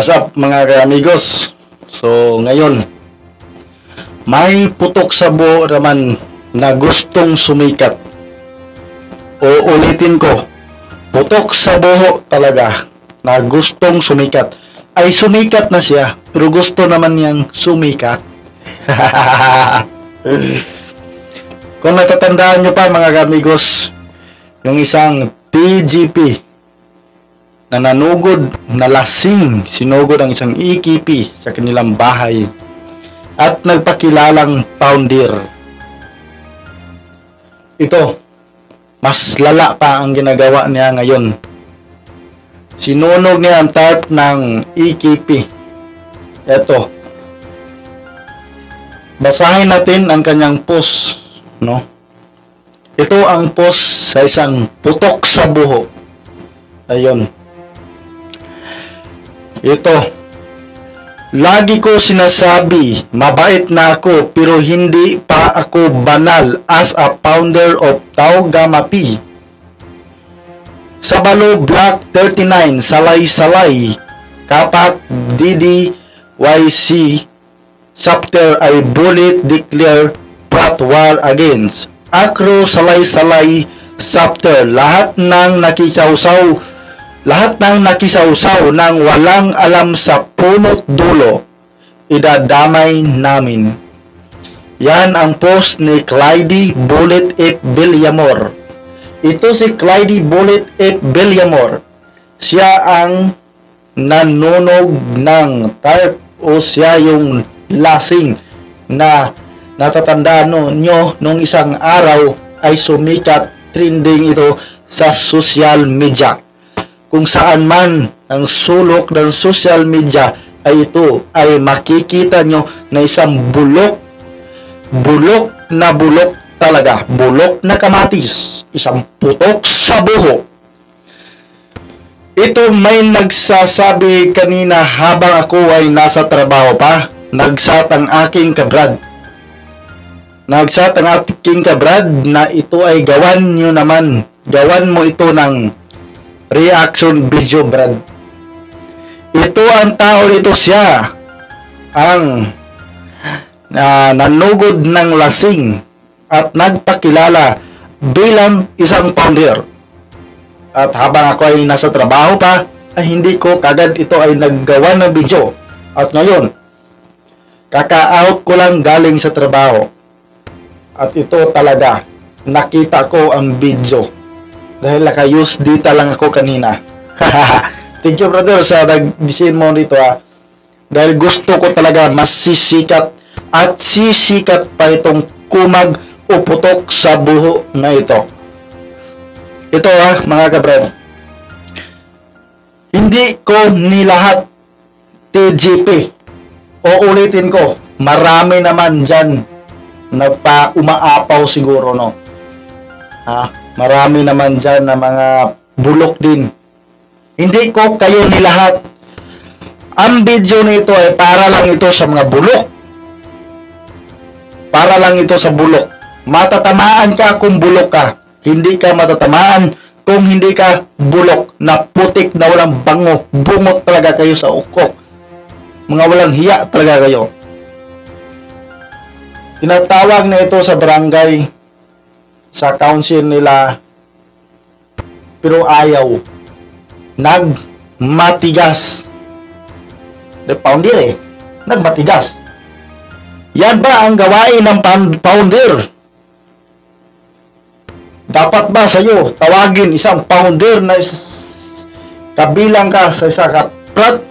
What's up mga amigos? So ngayon, may putok sa buo naman na gustong sumikat. O ulitin ko, putok sa buho talaga na gustong sumikat. Ay sumikat na siya, pero gusto naman niyang sumikat. Kung natatandaan nyo pa mga amigos, yung isang TGP na nanugod, nalasing, sinugod ang isang EKP sa kanilang bahay at nagpakilalang founder. Ito, mas lala pa ang ginagawa niya ngayon. Sinunog niya ang type ng EKP. Ito. Basahin natin ang kanyang post, no? Ito ang post sa isang putok sa buho. Ayun. Ito. Lagi ko sinasabi, mabait na ako pero hindi pa ako banal as a founder of Tau Gamma Pi. Sabalo Block 39, Salay-Salay, Kapak DDYC, Chapter I Bullet Declare Prat War Against. Akro Salay-Salay, Chapter, lahat ng nakikausaw lahat ng nakisawsaw ng walang alam sa punot dulo, idadamay namin. Yan ang post ni Clyde Bullet F. Villamor. Ito si Clyde Bullet F. Villamor. Siya ang nanunog ng tarp o siya yung lasing na natatandaan no, nyo nung isang araw ay sumikat trending ito sa social media kung saan man ang sulok ng social media ay ito ay makikita nyo na isang bulok bulok na bulok talaga bulok na kamatis isang putok sa buho. Ito may nagsasabi kanina habang ako ay nasa trabaho pa. Nagsat ang aking kabrad. Nagsat ang aking kabrad na ito ay gawan nyo naman. Gawan mo ito ng reaction video brad. Ito ang tao nito siya ang na nanugod ng lasing at nagpakilala bilang isang founder. At habang ako ay nasa trabaho pa ay hindi ko kagad ito ay naggawa ng video. At ngayon kaka-out ko lang galing sa trabaho. At ito talaga nakita ko ang video dahil naka-use data lang ako kanina. Thank you brother sa nag-design mo dito ha. Dahil gusto ko talaga masisikat at sisikat pa itong kumag o putok sa buho na ito. Ito ha mga kabrad. Hindi ko nilahat TGP. O ulitin ko, marami naman dyan nagpa umaapaw siguro no. Ha? Marami naman dyan na mga bulok din. Hindi ko kayo nilahat. Ang video nito ay para lang ito sa mga bulok. Para lang ito sa bulok. Matatamaan ka kung bulok ka. Hindi ka matatamaan kung hindi ka bulok na putik na walang bango. Bungot talaga kayo sa ukok. Mga walang hiya talaga kayo. Tinatawag na ito sa barangay sa council nila pero ayaw nagmatigas. The founder eh nagmatigas. Yan ba ang gawain ng founder? Dapat ba sa iyo tawagin isang founder na is, kabilang ka sa isa ka plat?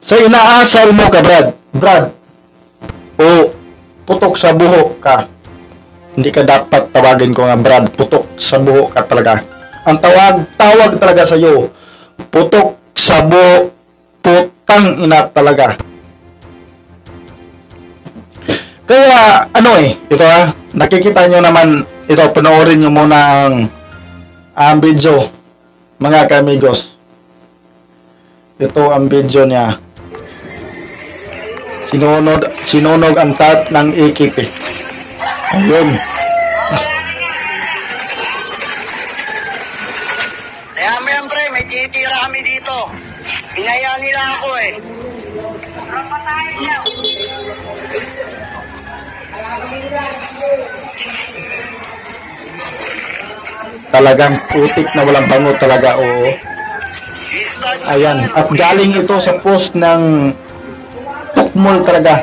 Sa inaasal mo ka Brad. Brad. O putok sa buho ka. Hindi ka dapat tawagin ko nga Brad, putok sa buho ka talaga. Ang tawag, tawag talaga sa iyo, putok sa buho, putang ina talaga. Kaya, ano eh, ito ha, nakikita nyo naman, ito, panoorin nyo muna ang, ang video, mga kamigos. Ito ang video niya. Sinunod, sinunog ang tat ng AKP. Ayun. Kaya meron may titira kami dito. Binaya nila ako eh. Talagang putik na walang bango talaga, oo. Ayan, at galing ito sa post ng Tukmol talaga.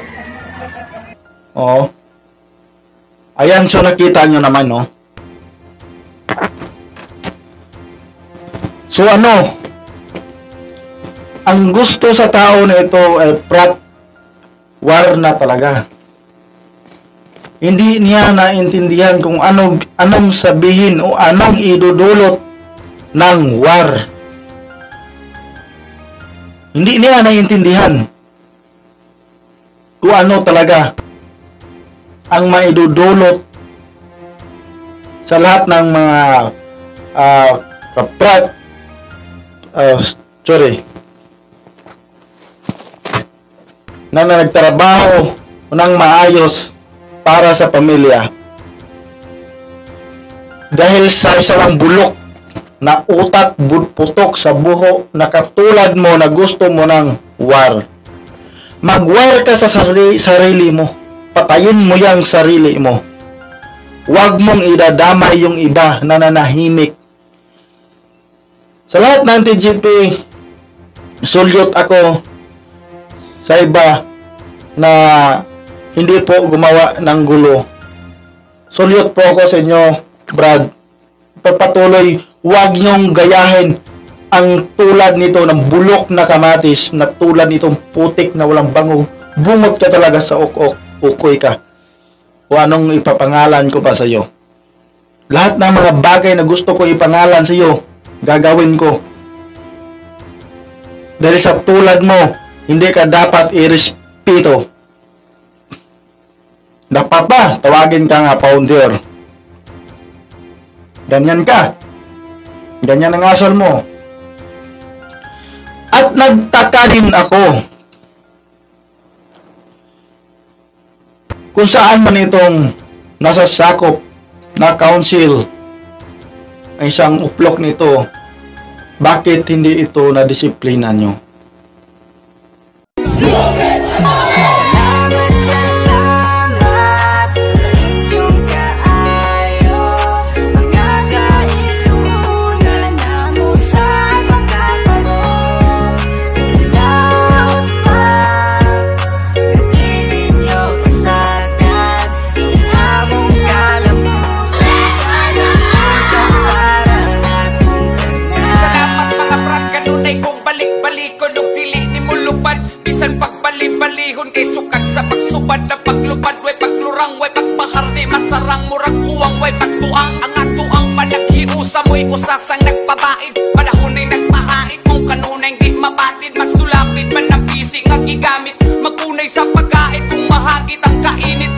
Oo. Ayan, so nakita nyo naman, no? So ano, ang gusto sa tao na ito ay prat war na talaga. Hindi niya naintindihan kung anong, anong sabihin o anong idudulot ng war. Hindi niya naintindihan kung ano talaga ang maidudulot sa lahat ng mga ah, kaprat ah, sorry na nagtrabaho ng maayos para sa pamilya dahil sa isa lang bulok na utak putok sa buho na katulad mo na gusto mo ng war. Mag-war ka sa sarili, sarili mo. Patayin mo yung sarili mo. Huwag mong idadamay yung iba na nanahimik. Sa lahat ng TGP, sulyot ako sa iba na hindi po gumawa ng gulo. Sulyot po ako sa inyo, Brad. Pagpatuloy, huwag niyong gayahin ang tulad nito ng bulok na kamatis na tulad nitong putik na walang bango. Bungot ka talaga sa ukok, ukoy ka. O anong ipapangalan ko pa sa iyo. Lahat ng mga bagay na gusto ko ipangalan sa iyo, gagawin ko. Dahil sa tulad mo, hindi ka dapat irespeto. Dapat ba, tawagin ka nga founder. Ganyan ka. Ganyan ang asal mo. At nagtaka din ako kung saan man itong nasa sakop na council ay isang uplok nito bakit hindi ito na disiplina nyo? bisan pagbalibaligon kay sukat sa pagsubad na paglupad way paglurang way pagpahar di masarang murag uwang way pagtuang ang atuang panaghiusa mo'y usasang nagpabaid panahon ay nagpahaid mong kanunay di mabatid masulapit man ang bisig nga gigamit magkunay sa pagkain kung mahagit ang kainit